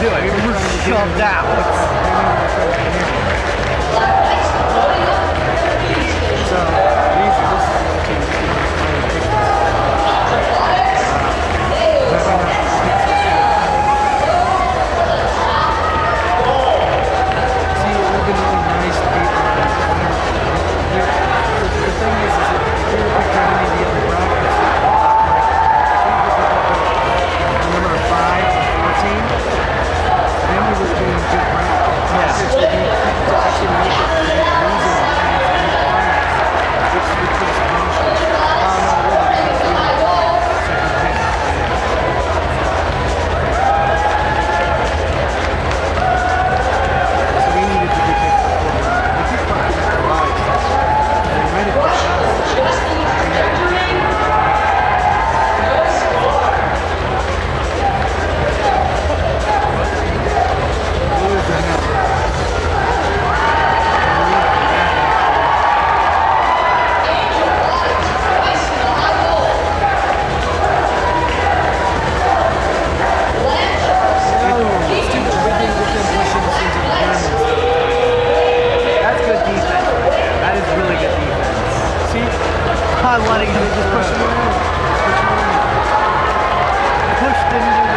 do it. We were shoved out. Push him around. Push him in. Pushed him